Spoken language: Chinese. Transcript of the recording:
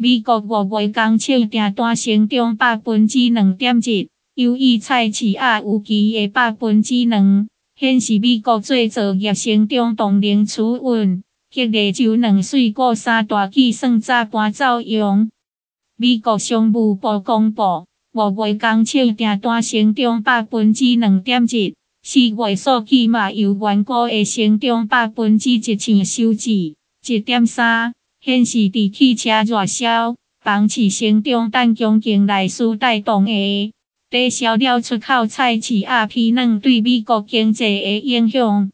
美国五月工厂订单成长百分之两点一，由于菜市仔有期的百分之两，显示美国制造业成长动能趋稳。激励就两水果三大计算早盘走用。美国商务部公布，五月工厂订单成长百分之两点一，四月数据嘛由原估的成长百分之一千收至一点三。显示伫汽车热销、房市成长等强劲内需带动的，抵消了出口菜市仔批软对美国经济的影响。